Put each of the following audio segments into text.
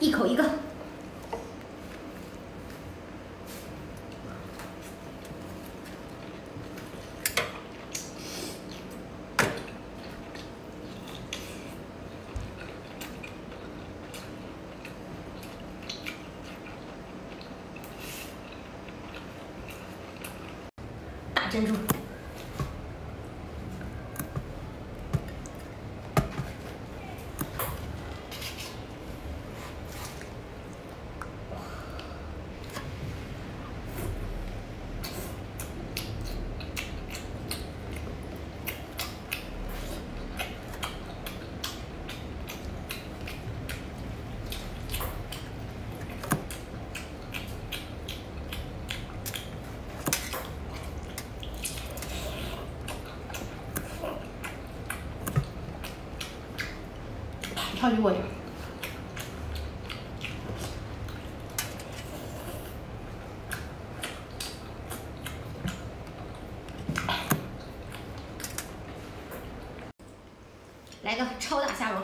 一口一个。大珍珠。超级过瘾。来个超大虾蓉。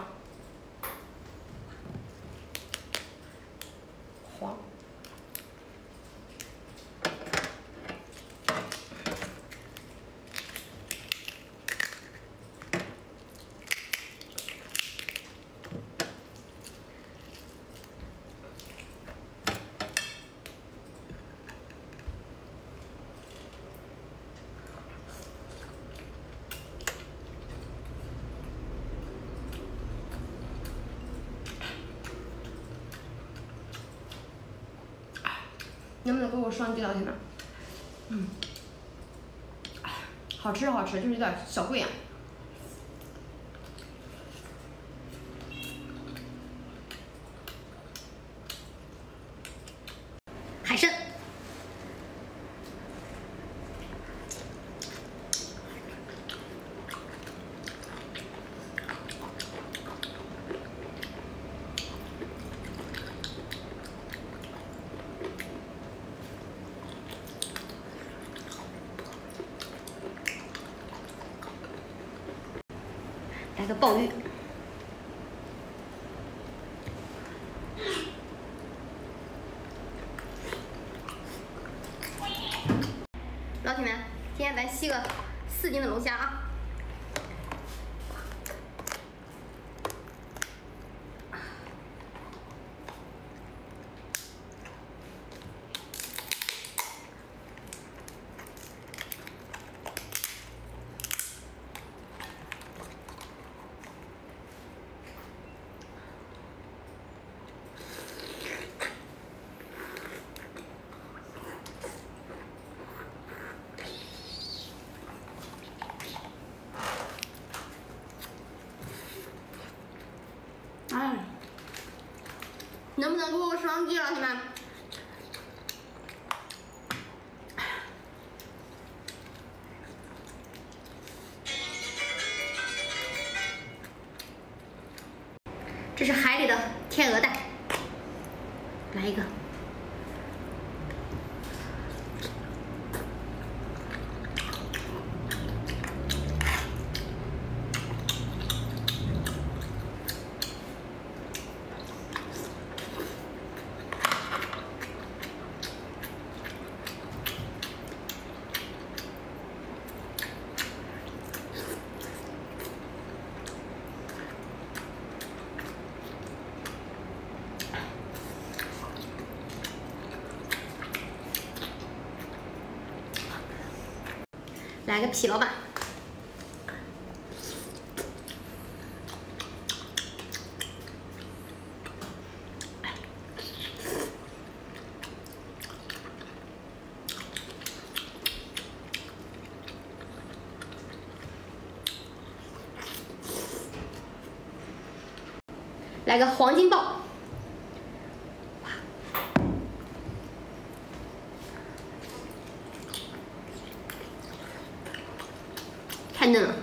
能不能给我双击老铁们？嗯，好吃好吃，就是有点小贵啊。海参。一个鲍鱼，老铁们，今天咱吸个四斤的龙虾啊！能不能给我个双击，老铁们？这是海里的天鹅蛋，来一个。来个皮老板，来个黄金豹。I 的